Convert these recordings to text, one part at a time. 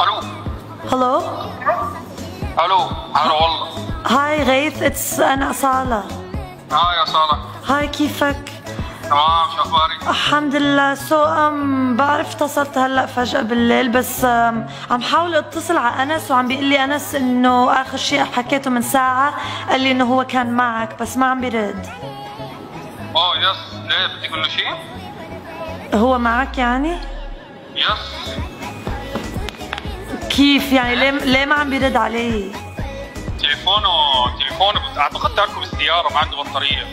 hello ألو هلا والله hi غيث it's أنا أصالة hi أصالة hi كيفك تمام شو أخبارك؟ الحمد لله so um بعرف اتصلت هلأ فجأة بالليل بس um عم حاول اتصل على أنس وعم بيقول لي أنس إنه آخر شيء حكيته من ساعة. قال لي إنه هو كان معك بس ما عم بيرد. oh yes ليه بدك منه شيء؟ هو معك يعني؟ yes كيف يعني؟ ليه ليه ما عم بيرد علي؟ تليفونه تليفونه أعتقد تاركه بالسيارة ما عنده بطارية.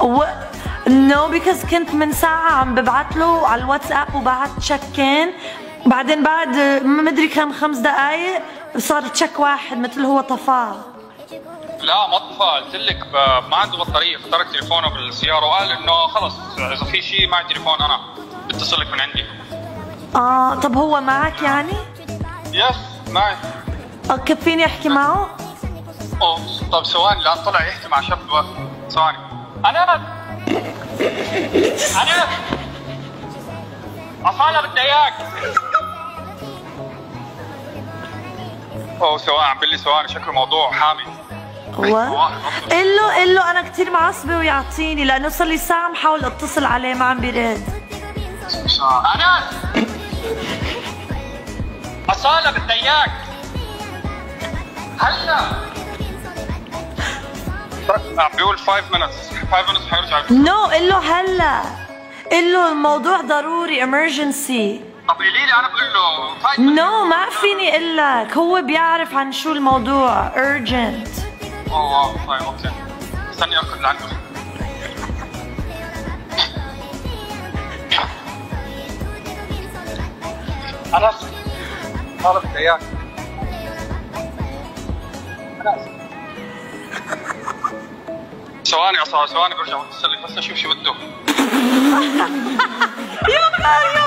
و... no because كنت من ساعة عم ببعت له على الواتساب وبعت check ين بعدين بعد ما مدري كم خمس دقايق صار check واحد مثل هو طفاه لا ما طفى. قلت لك ما عنده بطارية. فترك تليفونه بالسيارة وقال إنه خلص إذا في شيء معي تليفون أنا بتصل لك من عندي. آه طب هو معك يعني؟ yes معي. okay فيني أحكي معه؟ oh طب ثواني لأن طلع يحكي مع شاب ثواني. أنا أنا أصالة بدي إياك. أوه ثواني عم بيقول لي ثواني شكله موضوع حامي. و قل له قل له أنا كثير معصبة ويعطيني لأنه صار لي ساعه محاول أتصل عليه ما عم بيرد. أنا اصالة بدي اياك هلا. عم بيقول 5 minutes. 5 minutes حيرجع نو قل له هلا. قل له الموضوع ضروري emergency. طب قولي لي أنا بقول له 5 no ما فيني أقول لك. هو بيعرف عن شو الموضوع urgent. oh طيب okay. استني اركض لعنده خلاص خلاص اياك ثواني ثواني برجع بس أشوف شو بده.